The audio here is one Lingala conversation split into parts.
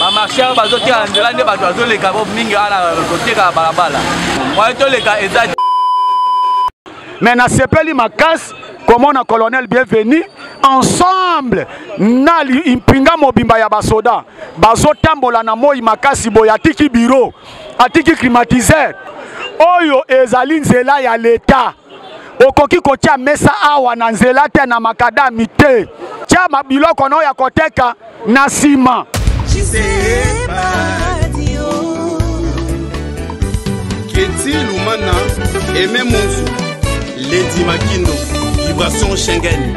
bamarcheur bazotika na nzela nde bato bazoleka po mingi wana koteka na balabala moye toleka eza me nasepeli makasi komona colonel bienvenu ensemble na mpinga mobimba ya basoda bazotambola na moi makasi boye atiki biro atiki climatiseur oyo ezali nzela ya leta okoki kotya mesa awa na nzela te na makadami te tya biloko na oyo ya koteka na nsima keti lumana eme monzu ledi makindo vibration schengen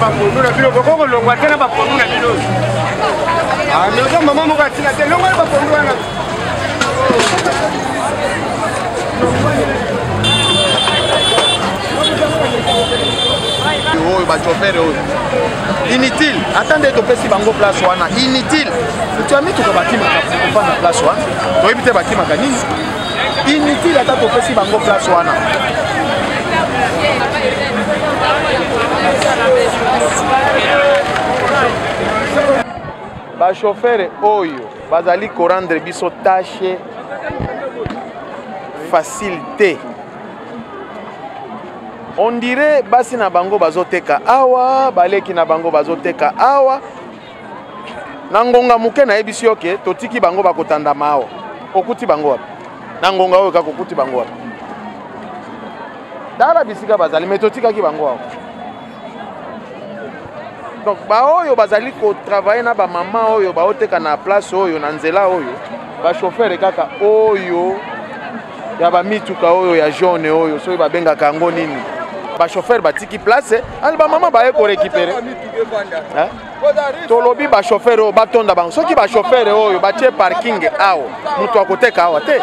bapondu na bino boko kolongwa te na bapondu na bino noza ah, mama moko atina te longwa na bapondu wana oyo bachofere oyo inutile ata nde topesi bango place wana inutile tuamituka bakimaka kofanda place wana toyebi te bakimaka nini inutile ata topesi bango place wana bashofere oyo bazali korendre biso tashe facile te ondire basi na bango bazoteka awa baleki na bango bazoteka awa na ngonga moke nayebisi yo ke totiki bango bakotandama awa okuti bango wapi na ngonga oyo kaka okuti bango wapi tala bisika bazali me totikaki bango awa donc baoyo bazali kotravaille na bamama oyo baoteka na place oyo na nzela oyo bashofere kaka oyo ya bamituka oyo ya jaune oyo soki babengaka yango nini bachauffeur batiki place eh? ali bamama baye korekipere eh? tolobi bachauffeur oyo batonda bango soki bachauffeur oyo batie parking awa moto akoteka awa te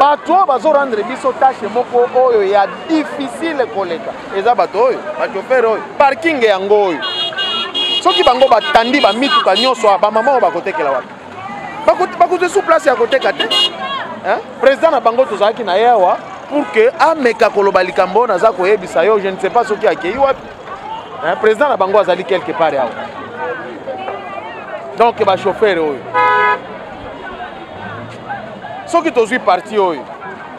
bato oyo bazorendre biso tashe moko oyo ya difficile koleka eza bato oyo bachauffeur oyo parking yango oyo soki bango batandi bamituka nyonso bamama oyo bakotekela wapi bakozwa su place ya koteka te président na bango tozalaki na ye awa pour que ameka koloba likambo oyo naza koyebisa yo je ne sais pas soki akei wapi président na bango azali quelque part awa donc bachauffeur oyo soki tozwi parti oyo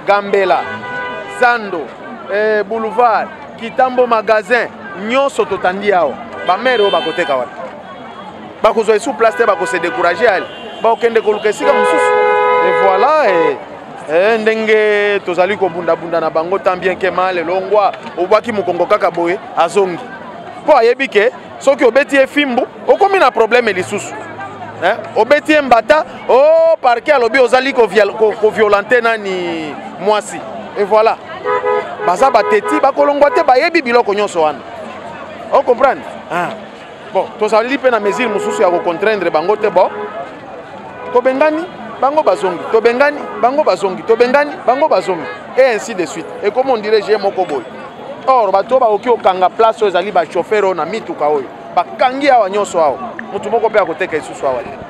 gambela zando eh, boulevard kitambo magasin nyonso totandi awa bamere oyo bakoteka wapi bakozwa esu place te bakose décourage ale bakokende koluka esika mosusu et voilà et Eh, ndenge tozali kobundabunda na bango tant bien ke mal elongwa obwaki mokongo kaka boye azongi mpo ayebi ke soki obeti ye fimbu okomi na probleme lisusu eh, obeti ye mbata o oh, parke alobi ozali koviolente ko nani mwasi e voilà baza bateti bakolongwa te bayebi biloko nyonso wana ocomprendre ah. bon tozali mpe na mesure mosusu ya kocontraindre bango te bon tobengani bango bazongi tobengani bango bazongi tobengani bango bazongi et ainsi de suite ekoma ondire je moko boye or bato oyo bakoki kokanga place oyo ezali bachauffeur oyo na mituka oyo bakangi awa nyonso awa motu moko mpe akoteka lisusu awa te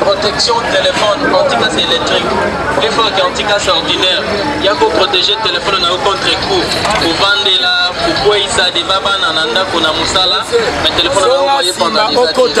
protection téléphone anticas électrique plus fort que anticas ordinaire ya koprotege téléphone na yo contre coup kovandela kokweyisa deba bana na ndako na mosala me téléphone na yo moye pandalisati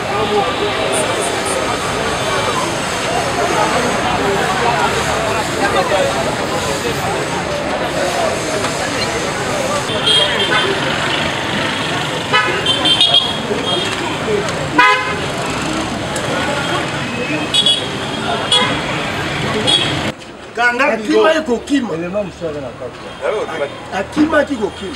akimaki kokima akimaki kokima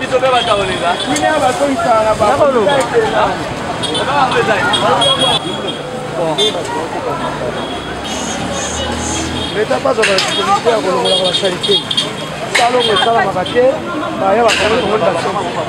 biso mpe bataolela leta baza na disponibilité ya kolongolaka basalite salongo esalamaka te baya bakanaa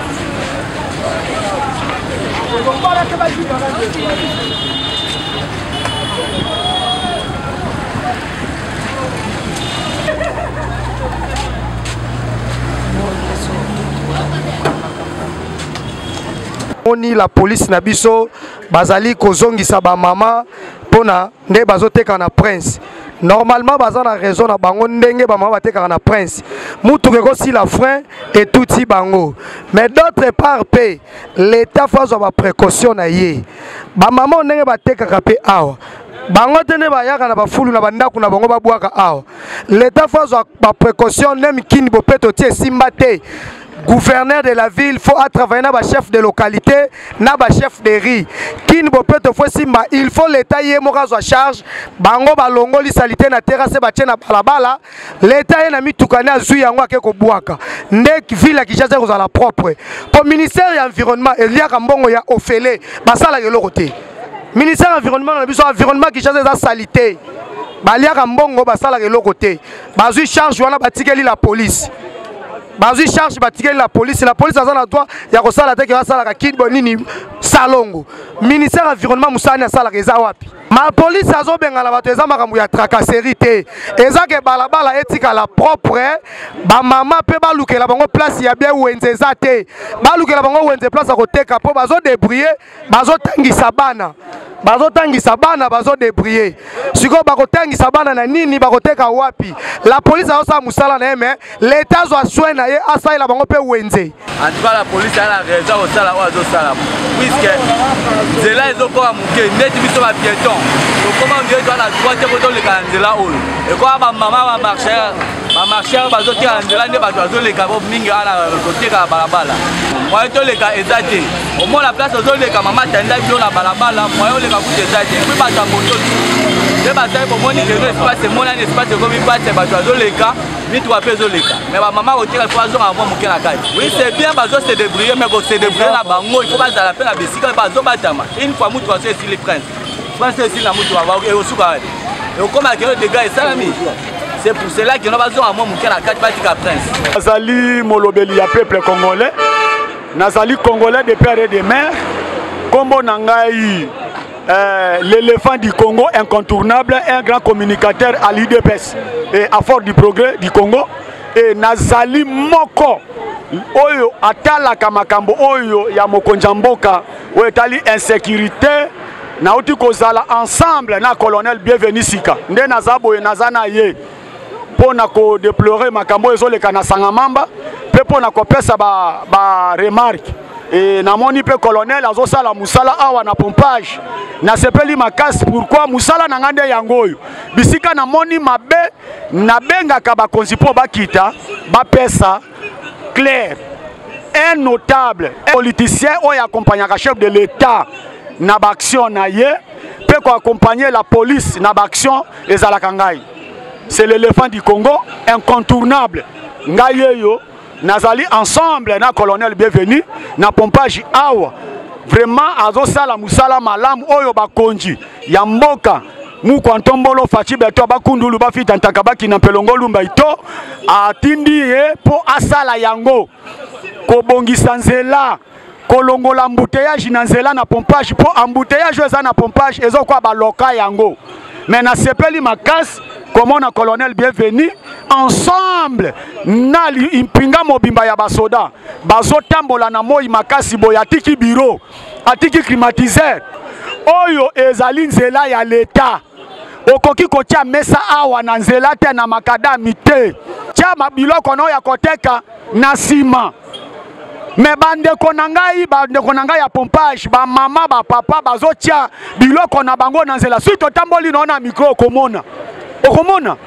moni la police na biso bazali kozongisa bamama mpona nde bazoteka na prince normalement baza na raison na bango ndenge bamama batekaka na prince mutuka ekosila frein etuti bango mais d'autre part mpe leta fo azwa baprécaution na ye bamama oyo ndenge batekaka mpe awa bango te nde bayaka na bafulu na bandako na bango babwaka awa leta fo azwa baprécaution nde mikini bopeto ti esimba te gouverneur de la ville faut atravaille na bachef de localité na bachef de riz kini bopeto fo esimba il faut leta ye moko azwa charge bango balongoli salite na terase batye na balabala leta ye na mituka nde azwi yango ake kobwaka nde ville ya kinshasa ekozala propre mpo ministère ya environnement eliaka mbongo ya ofele basalaka eloko te ministère ya environnement na biso environnement kinshasa eza salite baliaka mbongo basalaka eloko te bazwi charge wana batikeli la police bazwi charge batikeli la police la police aza na droit ya kosala te ke asalaka kidbo nini salongo ministère ya environnement mosani asalaka eza wapi ma police azobengana bato eza makambo ya tracasserie te eza ke balabala etikala propre bamama mpe balukela bango place ya bien wenze eza te balukela bango wenze place ya koteka mpo bazodebriller bazotangisa bana bazotangisa bana bazodebrie sikoyo bakotangisa bana na nini bakoteka wapi la polise azosala mosala na ye me leta azwa soin na ye asalela bango mpe wenze antuka la polise ana raison akosala oyo azosala puiske nzela ezokoma moke ndeti biso bapieton tokoma ondire toa na droit te po toleka na nzela oyo ekoya bamama bamarcheur bamarcheur bazotika na nzela nde bato bazoleka po mingi wana koteka na balabala moye toleka eza te omona place ozoleka mama tandaki yo na balabala moye oleka kutu eza te epuis bato ya motoki nde bazali komoni lelo espace emonani espace ekomi pate bato bazoleka mituka mpe ezoleka me bamama koteka fo azonga mwa moke na kati oui c'est bien bazo se débrouiller mais ko se débrouiller na bango il faut bazala mpe na bisika mpe bazobatama une fois mutuka so esili prince prince esili na mutuka ekosuka wapi ekokoma kelo dega esalami c'est pour cela que no bazonga mwa moke na kati batika prince nazali molobeli ya peuple congolais nazali congolais de père et de mère nkombo na ngai euh, l'éléphant du congo incontournable un grand communicateur à l'udps et à fort du progrès du congo e nazali moko oyo atalaka makambo oyo ya mokonzi ya mboka oyo etali insecurite nauti kozala ensemble na colonel bienvenu sika nde naza boye naza na ye mpo na kodeplore makambo oyo ezoleka na sangamamba mpe mpo na kopesa baremarke ba e, namoni mpe colonel azosala mosala awa na pompage nasepeli makasi pourkui mosala na ngai nde yango oyo bisika namoni mabe nabengaka bakonzi mpo bakita bapesa claire un notable un politicien oyo accompagnaka chef de l'état na baaction na ye mpe koaccompagne la police na baaction ezalaka ngai c'est l'éléphant du congo incontournable ngai yeyo nazali ensemble na colonel bienvenu na pompage awa vraiment azosala mosala malamu oyo bakonzi ya mboka mukwa ntombolo faci beto bakundulu bafita ntaka bakina mpelongo lumba ito atindi ye mpo asala yango kobongisa nzela kolongola embouteillage na nzela na pompage mpo embouteillage oyo eza na pompage ezokoa baloka yango me nasepeli makasi komona colonel bienvenu ensemble na limpinga mobimba ya basoda bazotambola na moi makasi boye atiki biro atiki climatiseur oyo ezali nzela ya leta okoki kotya mesa awa na nzela te na makadami te tya biloko na oyo ya koteka na nsima me bandeko na ngai bandeko na ngai ya pompage bamama bapapa bazotya biloko na bango na nzela soki totamboli na ona mikro okomona okomona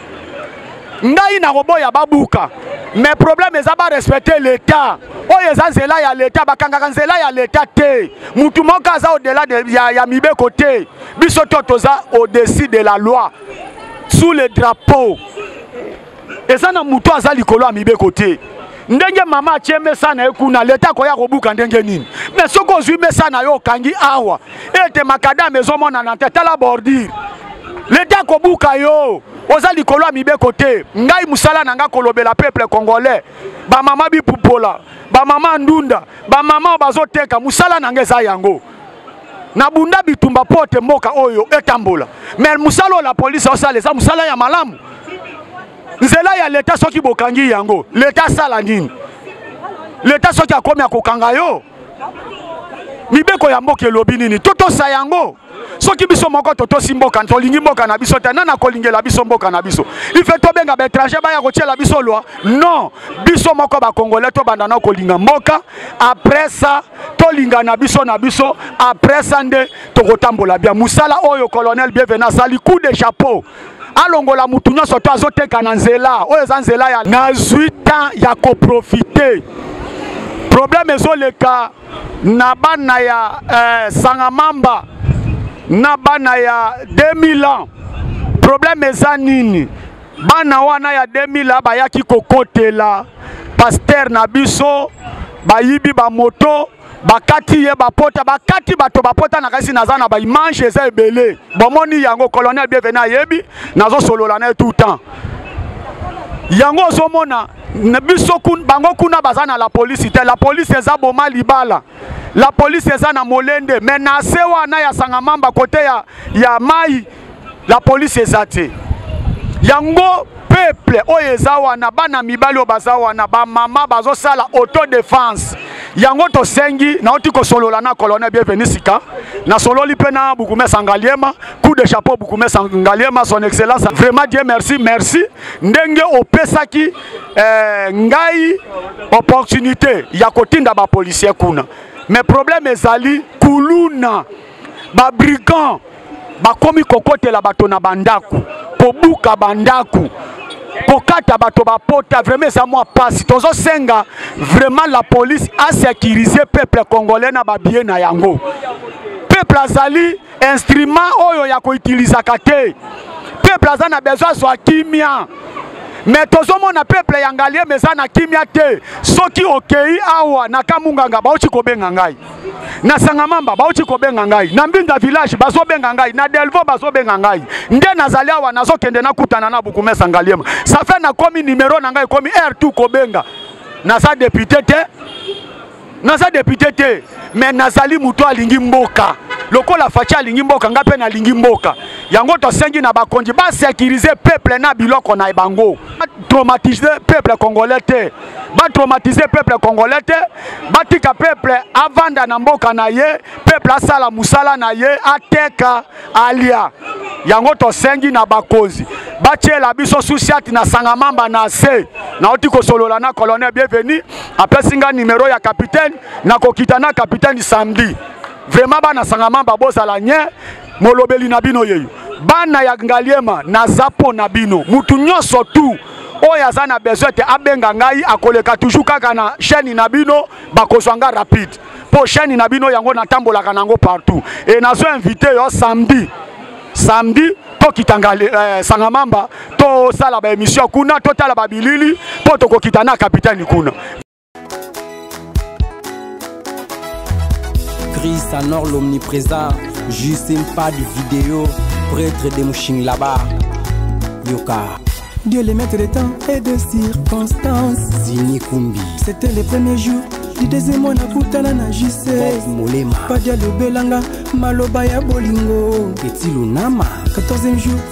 ngai nakoboya babuka mais problème eza ba respecter l'état oyo eza nzela ya l'état bakangaka nzela ya l'état te mutu moko aza au-delà de, ya, ya mibeko te biso to toza au-dessus de la loi sous le drapeau eza na mutu aza likolo ya mibeko te ndenge mama atie mesa na ye kuna leta akoya kobuka ndenge nini me soki ozwi mesa na yo okangi awa ete makadame ezomonana te tala bordire leta akobuka yo oza likolo ya mibeko te ngai mosala na ngai kolobela peuple congolais bamama bipupola bamama ndunda bamama oyo bazoteka mosala na ngai eza yango nabunda bitumba mpo te mboka oyo etambola me mosala oyo la polisi osala eza mosala ya malamu nzela ya leta soki bokangi yango leta asala nini leta soki akomi akokanga yo mibeko ya mboka elobi nini totosa yango soki biso moko totosi mboka tolingi mboka na biso te nani akolingela biso mboka na biso ife tobenga baétranger baya kotyela biso lwa non biso moko bakongole tobanda na kolinga mboka apres sa tolinga na biso na biso apres sa nde tokotambola bia mosala oyo colonel bienvenu asali coup de chapeau alongola mutu nyonso to azoteka na nzela oyo eza nzela ya nazwi temps ya koprofite probleme ezoleka na bana ya eh, sangamamba na bana ya 2000 ans probleme eza nini bana wana ya 2000 ans bayaki kokotela pastere na biso bayibi bamoto bakati ye bapota bakati bato bapota na kasi naza na baimage eza ebele bomoni yango colonel bienvenu ayebi nazosolola na ye tout temps yango ozomona biso kun, bango kuna baza na la polisi te la polisi eza boma libala la polisi eza na molende me na se wana ya sangamamba kote ya, ya mai la police eza te yango peuple oyo eza wana bana mibali oyo baza wana bamama bazosala autodefense yango tosengi nauti kosolola na colonel bienvenu sika nasololi mpe na bukumesa ngaliema coup de chapeau bukumesa ngaliema son excellence vraiment dieu merci merci ndenge opesaki eh, ngai opportunité ya kotinda bapolisier kuna mais problème ezali kuluna ba brigands bakomi kokotela bato na bandako kobuka bandako kokata bato bapota vraiment eza mwa mpasi tozosenga vraiment la police asecurise peuple congolais na babie na yango peuple azali instrument oyo ya koutilisaka te peuple aza na besoin azwa kimia me tozomona peuple ya ngaliema eza na kimia te soki okei awa na kamunganga bauti kobenga ngai na sangamamba bauti kobenga ngai na mbinda village bazobenga ngai na delvo bazobenga ngai nde nazali awa nazokende nakutana na bukumesa ngaliema safe nakomi nimero na ngai ekomi air tu kobenga naza depute te naza depute te me nazali moto alingi mboka lokola faci alingi mboka ngai mpe nalingi mboka yango tosengi na bakonzi basekirize peuple na biloko na bango traumatise peuple congolais te ba traumatiser peuple congolais te batika peuple avanda na mboka na ye peuple asala musala na ye ateka alia yango tosengi na bakonzi batyela biso susiati na sangamamba na se nauti kosolola na colonel bienvenu apesi ngai nimero ya kapitaine nakokita na kapitaine samedi vraiment bana sangamamba bozala nye molobeli na bino yeyo bana ya ngaliema naza mpo na bino mutu nyonso tu oyo aza na besoin te abenga ngai akoleka toujours kaka na chaîne na bino bakozwa nga rapide mpo chaîne na bino yango natambolaka na yango partout e nazo invite yo samedi samedi tokita nga eh, sangamamba tosala baémission kuna totala babilili mpo tokokita na kapitani kuna Chris Anor l'omniprésent, Justin Pad vidéo, prêtre de Mouching là-bas. Yoka. Dieu le maître des temps et de circonstances. Zini Kumbi. C'était le premier jour du deuxième mois nakutana na jise molema padi alobelanga maloba ya bolingo etilunama 14e jour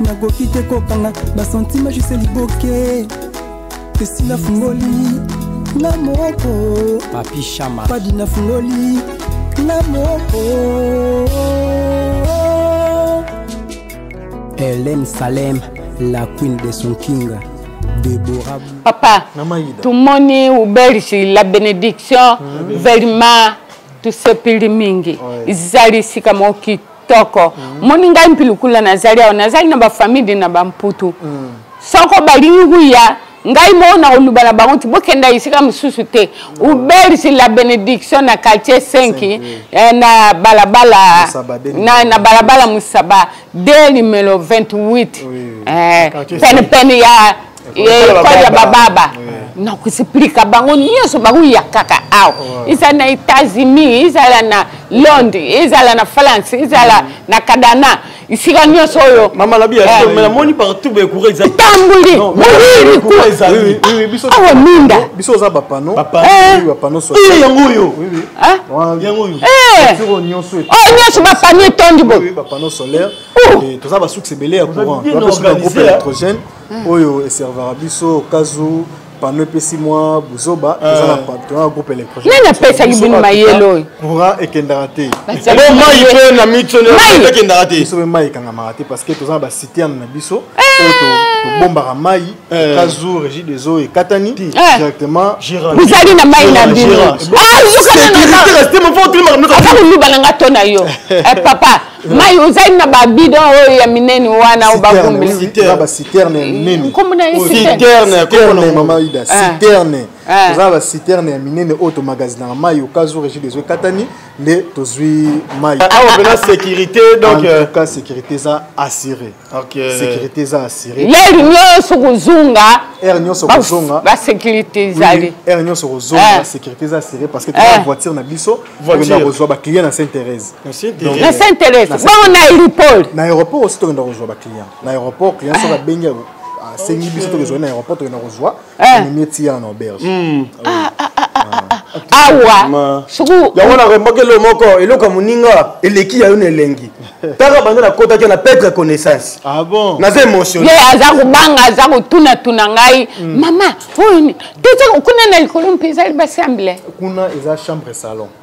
nakoki te kokanga basantima juse liboke esi nafungoli nga moko papi shama padi nafungoli nga moko helen salem la queen de son king debora papa tomoni ubelisi la benediction mm. verima tosepeli mingi ezali esika mokito toko mm. moni ngai mpilukula nazali awa nazali na bafamili na bamputu mm. soko balingi kuya ngai moko nakoluba na bango ti bokenda esika mosusu te ubelis la bénédiction na quartier 5 eh, na balabala na, na balabala mosaba de numero 28 oui, oui. eh, penepene ya ekole ya bababa nakoexplika bango nyonso bakoyakaka awa ezala na états-unis ezala na londre ezala na france ezala mm. na kadana esika nyonso oyo namoni eh. partout baekura ezatamboli awa minda biso oza bapano eh. eh, yango oyo oyo nyonso bapano etondi bo toza basuki ebele ya courant toza mpe soki na groupe électrogène hmm. oyo eservaka biso kazu pano epesi mwa buzoba eh. eza na patona groupe électrogènenani apesaki bino mayele oyo courant ekendaka te bo mai mpe na mitoekendaka te biso mpe mai ekangamaka te parce que toza na baciterne na biso eh. oyo tobombaka mai eh. ka jour régi des eaux ekatani directement ozali na mai na bino ah, aza koluba na nga to na yo papa mai ozali na babidon oyo ya minene wana oyo bagumbelciterne oza na baciterne ya minene oyo tomagazinaka mai okazu regi des ekatani nde tozwi mai awa mpena sécurité donc sécurité eza assuré okay. sécurité eza assuré leli nyonso kozonga aire nyonso kozonga basécurité ezali aire nyonso kozonga eh. sécurité eza assuré parce que eh. toa voiture na biso tokenda kozwa baclient na saint thérèse na saint thérèse bango na aéroport na aéroport aussi tokenda kozwa baclient na aéroport client soki eh. abengi asengi biso tokezwa na aéroport tokenda kozwa Eh. mimi etia na auberge hmm. ah, ah, ah, awa yango na remboke lo moko eloko ya moninga eleki ya yo na elengi taka banda nakotaki na petre connaissance naza émotionne aza kobanga aza kotunatuna ngai hmm. mama oyo toza kuna na likolo mpe ezali basemble kuna eza chambre salon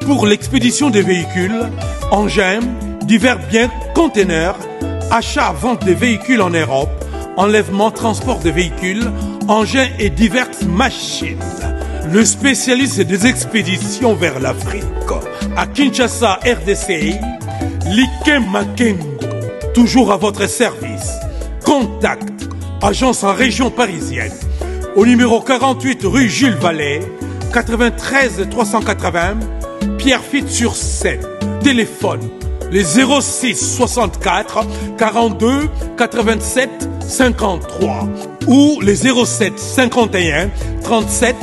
Pour l'expédition des véhicules, engins, divers biens, conteneurs, achat-vente de véhicules en Europe, enlèvement, transport de véhicules, engins et diverses machines le spécialiste des expéditions vers l'Afrique à Kinshasa, RDC, Likem Makengo, toujours à votre service. Contact, agence en région parisienne, au numéro 48 rue Jules Vallée, 93 380, Pierre Pierrefitte sur Seine. Téléphone, les 06 64 42 87 53 ou les 07 51 37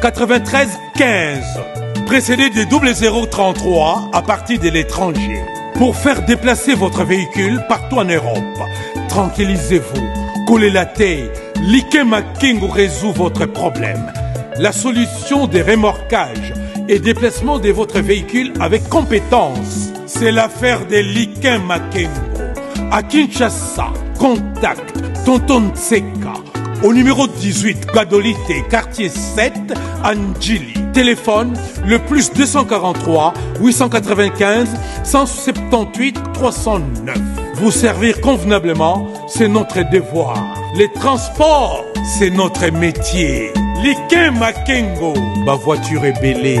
93 15, précédé de 0033 à partir de l'étranger. Pour faire déplacer votre véhicule partout en Europe, tranquillisez-vous. Coulez la thé. Likemaking résout votre problème. La solution des remorquages et déplacement de votre véhicule avec compétence, c'est l'affaire de des Likemaking. À Kinshasa, contact Tonton Tseka au numéro 18, Gadolite quartier 7, Angili. Téléphone le plus 243 895 178 309. Vous servir convenablement, c'est notre devoir. Les transports, c'est notre métier. L'Ike Makengo, ma voiture est belle.